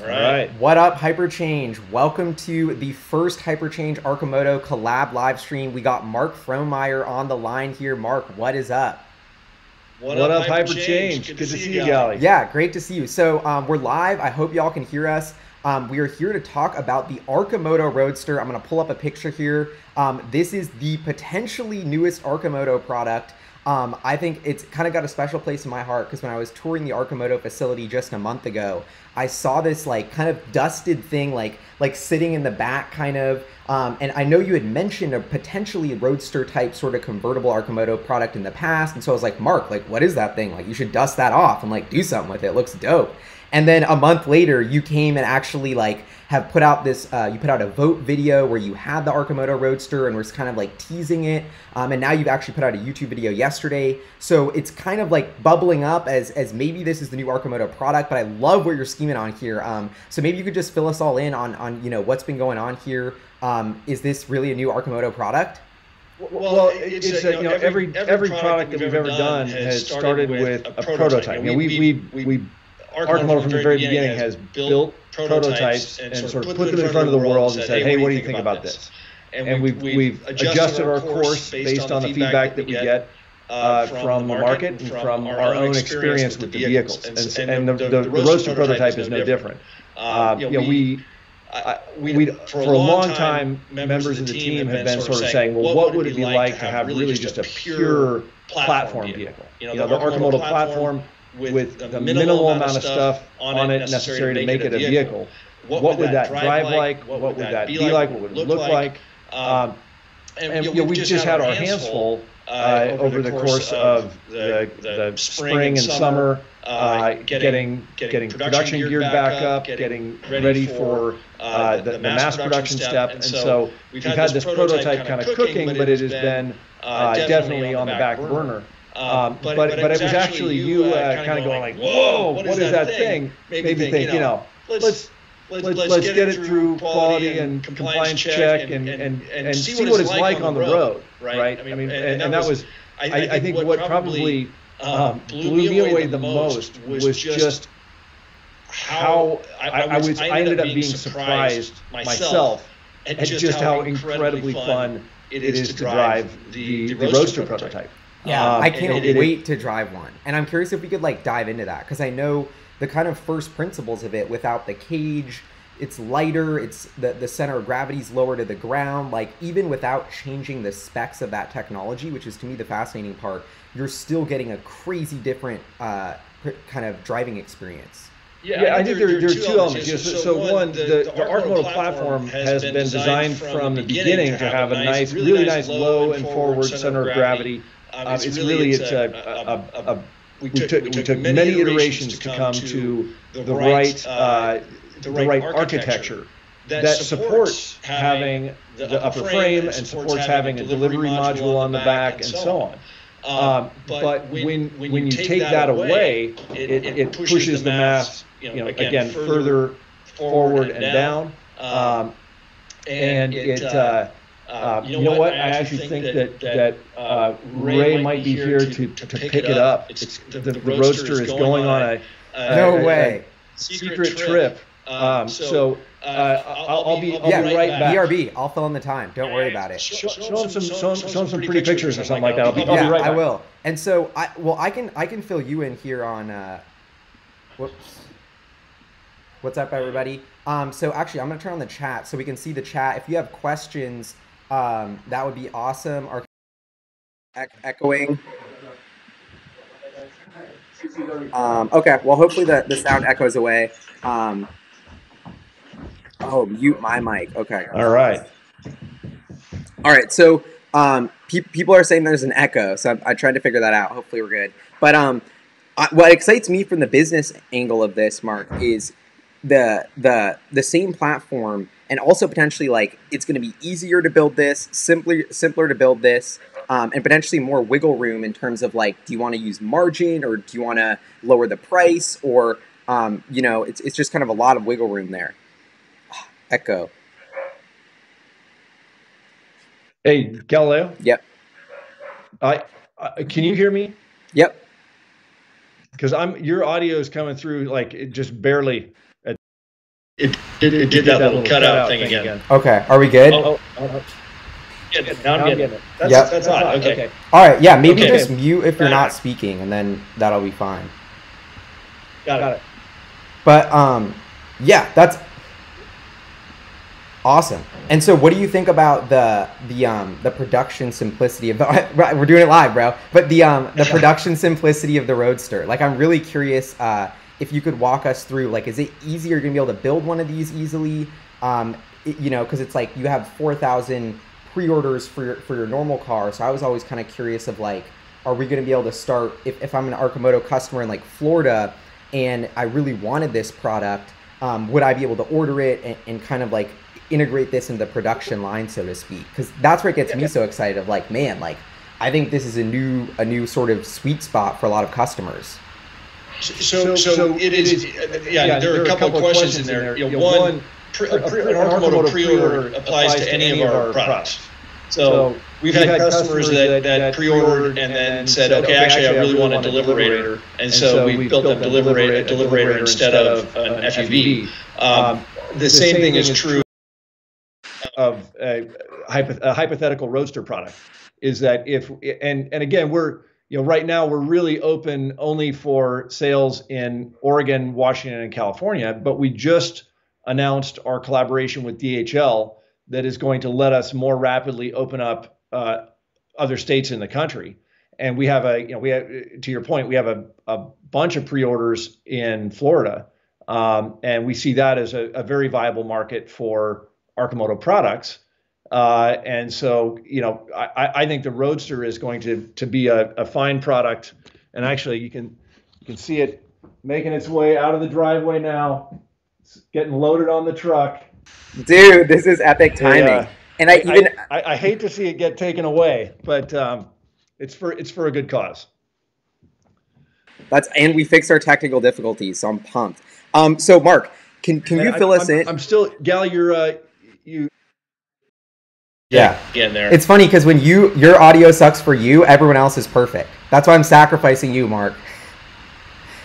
All right. What up, Hyperchange? Welcome to the first Hyperchange Arcimoto collab live stream. We got Mark Frohnmayer on the line here. Mark, what is up? What, what up, Hyperchange? Good, Good, to see you, Gally. Yeah, great to see you. So um, we're live. I hope y'all can hear us. Um, we are here to talk about the Arcimoto Roadster. I'm going to pull up a picture here. Um, this is the potentially newest Arcimoto product. Um, I think it's kind of got a special place in my heart because when I was touring the Arcimoto facility just a month ago, I saw this like kind of dusted thing, like like sitting in the back, kind of. Um, and I know you had mentioned a potentially roadster type sort of convertible Arcimoto product in the past, and so I was like, Mark, like, what is that thing? Like, you should dust that off and like do something with it. it looks dope. And then a month later, you came and actually like have put out this, uh, you put out a vote video where you had the Arcimoto Roadster and was kind of like teasing it. Um, and now you've actually put out a YouTube video yesterday. So it's kind of like bubbling up as, as maybe this is the new Arcimoto product, but I love what you're scheming on here. Um, so maybe you could just fill us all in on, on you know, what's been going on here. Um, is this really a new Arcimoto product? Well, it's, it's a, you know, every every, every product that we've ever done has started with a prototype. You know, we we we, we Arcimoto from the very beginning has built prototypes and sort of put them in front of the world and said, hey, what do you think about this? And we've, we've adjusted our course based on the feedback that we get uh, from the market and from our own experience with the vehicles. And, and the, the, the Roadster prototype is no different. Uh, you know, we, uh, we, for a long time, members of the team have been sort of saying, well, what would it be like to have really just a pure platform vehicle? You know, the Arcimoto platform with, with the minimal, minimal amount of stuff on it necessary to make it a vehicle, what, what would that drive like? What would that be like? What would it look like? Um, and, and you know, we just had our hands full uh, uh, over the course of the, the spring and summer, uh, uh getting getting production geared back up, getting ready for uh, the, the mass production step. And so we've had this prototype kind of cooking, but it has been definitely on the back burner. Um, um, but, but, but, it was actually you uh, uh kind of going like, whoa, what is that thing? Maybe me think, you know, let's let's, let's, let's get, it through quality and compliance check and, and, and, and see what it's like on the road, right? I mean, and, and, and that was, I, I think what probably um, um blew me away the most was just how I, I was I ended up being surprised myself at just how incredibly fun it is to drive the, the Roadster prototype. Yeah, um, I can't it, wait it, to drive one. And I'm curious if we could like dive into that because I know the kind of first principles of it without the cage. It's lighter. It's the the center of gravity is lower to the ground. Like even without changing the specs of that technology, which is to me the fascinating part, you're still getting a crazy different uh, kind of driving experience. Yeah, yeah I, think, there, there, there, are two elements. Yeah, so, so, one, the, the, the Arcimoto platform has been designed from the beginning to have a nice, really nice low and forward center of gravity um, it's, it's, really, it's, a, a, a, a we, took, we, took, we took many iterations to come to the right, uh, uh, the right architecture that supports having the upper frame and supports having a delivery module on the back and so on. Um, um but when when you take that away, it, it pushes the mass, you know, again further forward and down, um, and it. Uh, uh, you, know you know, what? I actually think, think that that, that uh, Ray, Ray might be here to, to, to pick, pick it up. It's, it's the, the, the, Roadster is going on a, a no way a secret, secret trip. Um, um, so uh, I'll, I'll, be I'll yeah, be right back. BRB, I'll fill in the time. Don't worry about it. Show, show them some show, show some pretty pictures or something like that. I'll be, I'll yeah, be right back. I will. And so I well I can I can fill you in here on uh, whoops. What's up, everybody? Um, so actually, I'm gonna turn on the chat so we can see the chat. If you have questions um, that would be awesome. Our e- echoing. Um, okay, well, hopefully the, the sound echoes away. Um, oh, mute my mic. Okay. All right. All right. So um, pe- people are saying there's an echo, so I, I tried to figure that out. Hopefully, we're good. But um, I, what excites me from the business angle of this, Mark, is the the the same platform and also potentially like it's going to be easier to build this, simpler simpler to build this, um, and potentially more wiggle room in terms of like, do you want to use margin or do you want to lower the price or um, you know, it's it's just kind of a lot of wiggle room there. Echo. Hey, Galileo. Yep. I, I can you hear me? Yep. Because I'm your audio is coming through like it just barely. It did, it, it did, that, that, little cutout, cutout thing, thing again. again. Okay, are we good? Oh, oh, oh. Getting it. Now I'm getting it. That's, yep. that's, odd. Okay. okay. All right, yeah, maybe okay. just mute if you're not speaking, and then that'll be fine. Got it. Got it. But um, yeah, that's awesome. And so, what do you think about the the um the production simplicity of the? We're doing it live, bro. But the um the production simplicity of the Roadster. Like, I'm really curious. Uh, if you could walk us through, like, is it easier going to be able to build one of these easily? Um, it, you know, because it's like you have four thousand pre-orders for your, for your normal car. So I was always kind of curious of like, are we going to be able to start if, if I'm an Arcimoto customer in like Florida and I really wanted this product, um, would I be able to order it and, and, kind of like integrate this into the production line, so to speak? Because that's where it gets me so excited. Of like, man, like I think this is a new a new sort of sweet spot for a lot of customers. So, so, so it is. Yeah, yeah there, are a couple, of questions, in there. You know, one, pre, a pre, an Arcimoto pre-order applies to any of our products. So we've, we've had, customers, that, that pre-ordered and then said, okay, actually, I really want a deliverator, and so we built a deliverator, a deliverator instead of an FUV. Um, the same thing is true of a, a hypothetical roadster product. Is that if and and again we're you know, right now we're really open only for sales in Oregon, Washington, and California, but we just announced our collaboration with DHL that is going to let us more rapidly open up uh, other states in the country. And we have a, you know, we have, to your point, we have a, a bunch of pre-orders in Florida, um, and we see that as a, a very viable market for Arcimoto products. Uh, and so, you know, I, I, think the Roadster is going to to be a, a, fine product. And actually, you can you can see it making its way out of the driveway now. It's getting loaded on the truck. Dude, this is epic timing. Yeah. And I, even I, I, hate to see it get taken away, but um, it's for it's for a good cause. That's and we fixed our technical difficulties, so I'm pumped. Um, so Mark, can can you fill I, us I'm, in? I'm still, Gal. You're uh, you yeah. there. It's funny because when you your audio sucks for you, everyone else is perfect. That's why I'm sacrificing you, Mark.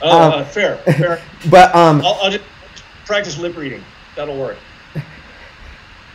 Oh, um, uh, fair, fair. But um, I'll, I'll, just practice lip reading. That'll work.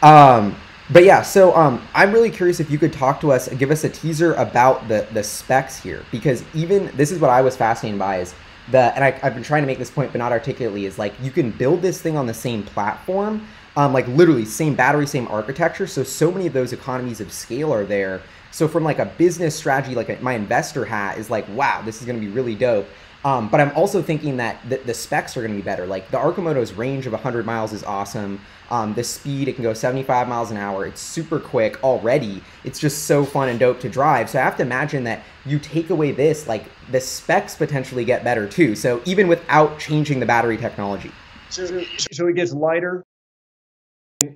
Um, but yeah, so um, I'm really curious if you could talk to us, give us a teaser about the the specs here, because even this is what I was fascinated by is the, and I, I've been trying to make this point, but not articulately, is like you can build this thing on the same platform um, like literally same battery, same architecture. So so many of those economies of scale are there. So from like a business strategy, like a, my investor hat is like, wow, this is going to be really dope. Um, but I'm also thinking that the, the specs are going to be better. Like the Arcimoto's range of 100 miles is awesome. Um, the speed, it can go 75 miles an hour. It's super quick already. It's just so fun and dope to drive. So I have to imagine that you take away this, like the specs potentially get better too. So even without changing the battery technology. So, so it gets lighter,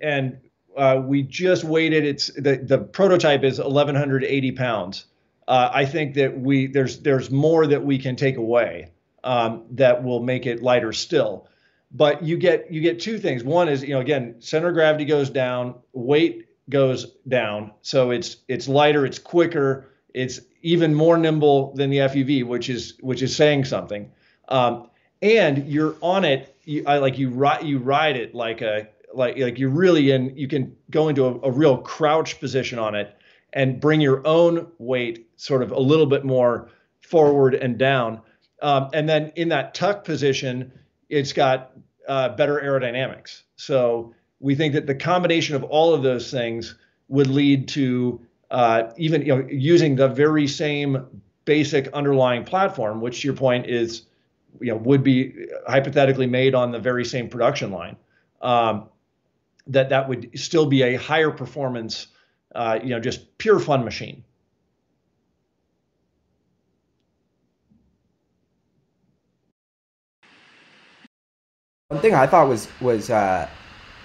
and uh, we just waited. It's the the prototype is 1,180 pounds. Uh, I think that we there's there's more that we can take away um, that will make it lighter still. But you get you get two things. One is you know again center of gravity goes down, weight goes down, so it's it's lighter, it's quicker, it's even more nimble than the FUV, which is which is saying something. Um, and you're on it, you, I, like you ride you ride it like a like like you're really in you can go into a, a real crouch position on it and bring your own weight sort of a little bit more forward and down. Um, and then in that tuck position it's got uh, better aerodynamics. So we think that the combination of all of those things would lead to uh, even you know using the very same basic underlying platform which to your point is you know would be hypothetically made on the very same production line. Um, that that would still be a higher performance, uh, you know, just pure fun machine. One thing I thought was was uh,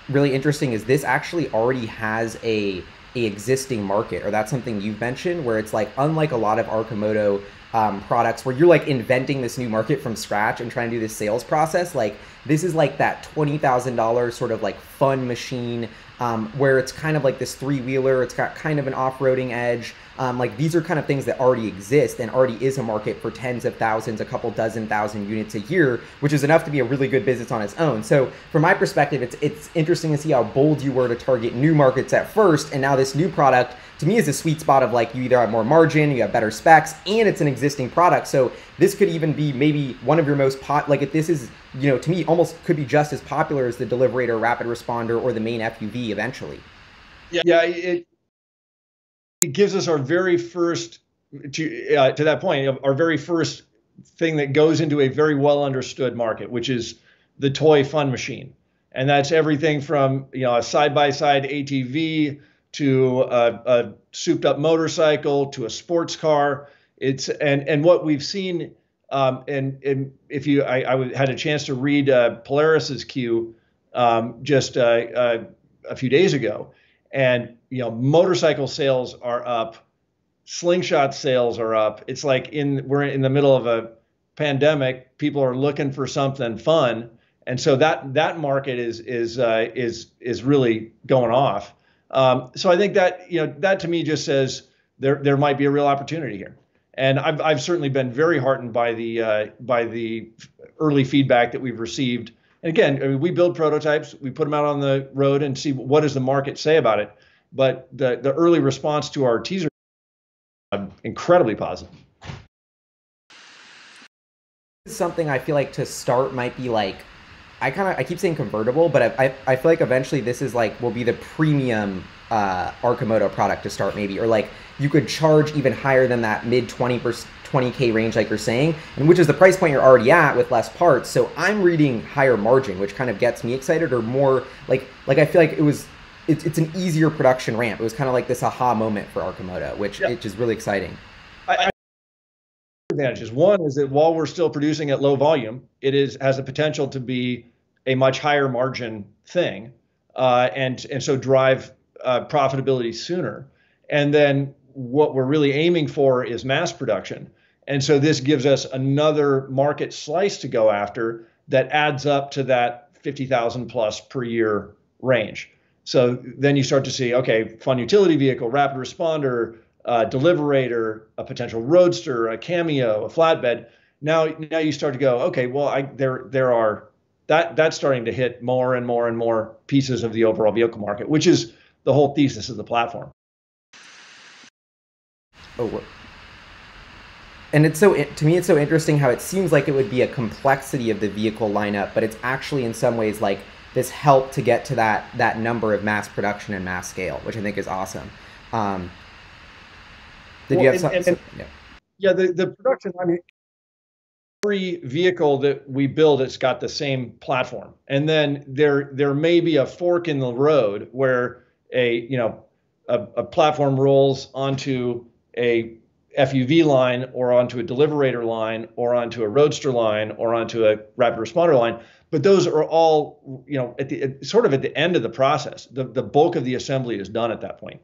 really interesting is this actually already has a a existing market, or that's something you've mentioned, where it's like unlike a lot of Arcimoto um, products where you're like inventing this new market from scratch and trying to do this sales process. Like this is like that twenty thousand dollars sort of like fun machine um, where it's kind of like this three wheeler. It's got kind of an off roading edge. Um, like these are kind of things that already exist and already is a market for tens of thousands, a couple dozen thousand units a year, which is enough to be a really good business on its own. So from my perspective, it's it's interesting to see how bold you were to target new markets at first, and now this new product to me is a sweet spot of like you either have more margin, you have better specs, and it's an existing product. So this could even be maybe one of your most pot like if this is you know to me almost could be just as popular as the Deliverator, Rapid Responder, or the main FUV eventually. Yeah, yeah, it it gives us our very first to uh, to that point our very first thing that goes into a very well understood market, which is the toy fun machine, and that's everything from you know a side by side ATV to a, a souped up motorcycle to a sports car. It's and and what we've seen. Um, and, and if you, I, I had a chance to read uh, Polaris's Q um, just uh, uh, a few days ago, and you know motorcycle sales are up slingshot sales are up it's like in we're in the middle of a pandemic people are looking for something fun and so that that market is is uh, is is really going off um, so i think that you know that to me just says there there might be a real opportunity here and I've, I've certainly been very heartened by the uh, by the early feedback that we've received and again, I mean, we build prototypes, we put them out on the road and see what does the market say about it. But the the early response to our teaser incredibly positive. Something I feel like to start might be like I kind of I keep saying convertible, but I, I, I feel like eventually this is like will be the premium uh, Arcimoto product to start maybe, or like you could charge even higher than that mid 20 20k range like you're saying, and which is the price point you're already at with less parts. So I'm reading higher margin, which kind of gets me excited, or more like like I feel like it was it's, it's an easier production ramp. It was kind of like this aha moment for Arcimoto, which yeah. is really exciting. I, I advantages. One is that while we're still producing at low volume, it is has the potential to be a much higher margin thing, uh, and and so drive uh, profitability sooner. And then what we're really aiming for is mass production. And so this gives us another market slice to go after that adds up to that 50,000 plus per year range. So then you start to see, okay, fun utility vehicle, rapid responder, uh, deliverator, a potential roadster, a cameo, a flatbed. Now, now you start to go, okay, well, I, there, there are that that's starting to hit more and more and more pieces of the overall vehicle market, which is the whole thesis of the platform. Oh, and it's so to me, it's so interesting how it seems like it would be a complexity of the vehicle lineup, but it's actually in some ways like this help to get to that that number of mass production and mass scale, which I think is awesome. Um, did well, you have something? yeah. yeah, the, the production. I mean, every vehicle that we build, it's got the same platform, and then there there may be a fork in the road where a you know a, a platform rolls onto a FUV line or onto a deliverator line or onto a roadster line or onto a rapid responder line. But those are all, you know, at the at, sort of at the end of the process. The, the bulk of the assembly is done at that point.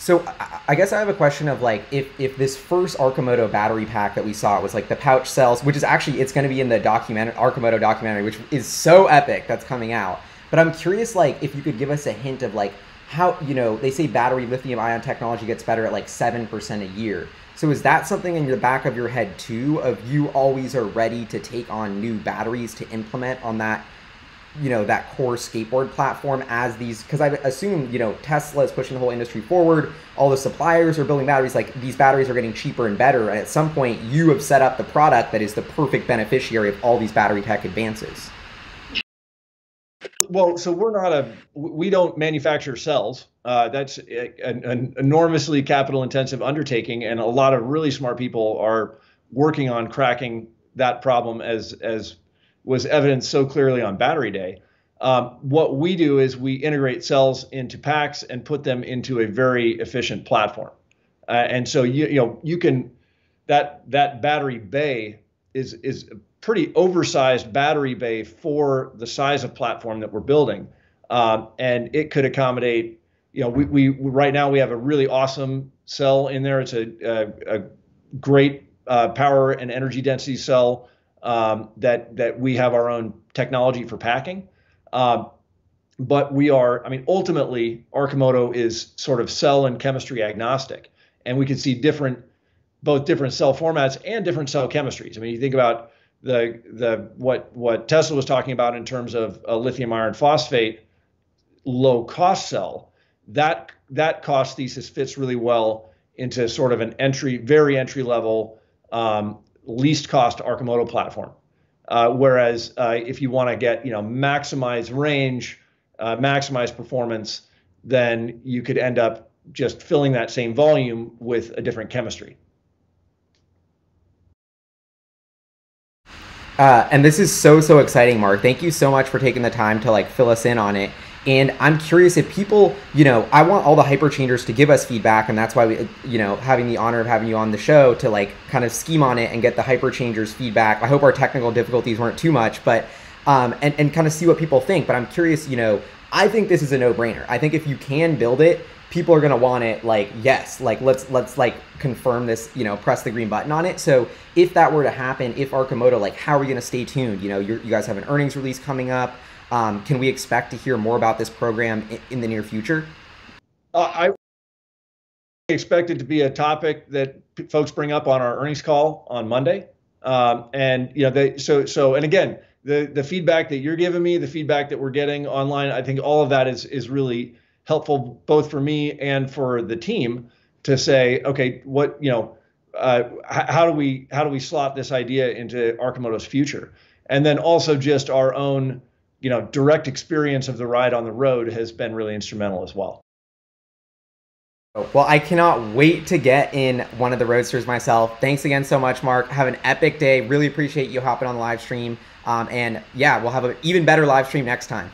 So I guess I have a question of like if if this first Arcimoto battery pack that we saw was like the pouch cells, which is actually it's going to be in the documentary Arcimoto documentary, which is so epic that's coming out. But I'm curious, like if you could give us a hint of like how you know they say battery lithium ion technology gets better at like 7% a year so is that something in the back of your head too of you always are ready to take on new batteries to implement on that you know that core skateboard platform as these because i assume you know tesla is pushing the whole industry forward. All the suppliers are building batteries. Like these batteries are getting cheaper and better. And at some point you have set up the product that is the perfect beneficiary of all these battery tech advances. Well, so we're not a we don't manufacture cells. Uh, that's an, an, enormously capital intensive undertaking, and a lot of really smart people are working on cracking that problem, as as was evident so clearly on Battery Day. Um, what we do is we integrate cells into packs and put them into a very efficient platform, uh, and so you you know you can that that battery bay is is a pretty oversized battery bay for the size of platform that we're building. Um, and it could accommodate you know, we, we right now we have a really awesome cell in there. It's a, a, a great uh, power and energy density cell um, that that we have our own technology for packing. Um, but we are, I mean, ultimately, Arcimoto is sort of cell and chemistry agnostic, and we can see different, both different cell formats and different cell chemistries. I mean, you think about the the what what Tesla was talking about in terms of a lithium iron phosphate low cost cell. That that cost thesis fits really well into sort of an entry, very entry level, um, least cost Arcimoto platform. Uh, whereas uh, if you want to get you know maximize range uh, maximize performance, then you could end up just filling that same volume with a different chemistry. Uh, and this is so so exciting, Mark. Thank you so much for taking the time to like fill us in on it. And I'm curious if people, you know, I want all the hyperchangers to give us feedback, and that's why we, you know, having the honor of having you on the show to like kind of scheme on it and get the hyperchangers feedback. I hope our technical difficulties weren't too much, but um, and, and kind of see what people think. But I'm curious, you know, I think this is a no brainer. I think if you can build it, people are going to want it like yes like let's let's like confirm this you know press the green button on it so if that were to happen if arcimoto like how are we going to stay tuned you know you guys have an earnings release coming up um, can we expect to hear more about this program in, in the near future? Uh, i expect it to be a topic that folks bring up on our earnings call on monday. Um, and you know they so so and again the the feedback that you're giving me, the feedback that we're getting online, I think all of that is is really helpful both for me and for the team to say, okay, what you know, uh, how do we how do we slot this idea into Arcimoto's future, and then also just our own you know direct experience of the ride on the road has been really instrumental as well. Well, I cannot wait to get in one of the roadsters myself. Thanks again so much, Mark. Have an epic day. Really appreciate you hopping on the live stream. Um, and yeah, we'll have an even better live stream next time.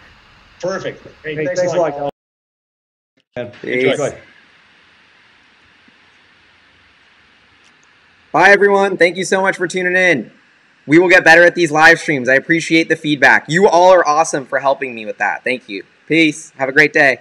Perfect. Hey, hey, thanks, thanks, a lot. Enjoy. Bye, everyone. Thank you so much for tuning in. We will get better at these live streams. I appreciate the feedback. You all are awesome for helping me with that. Thank you. Peace. Have a great day.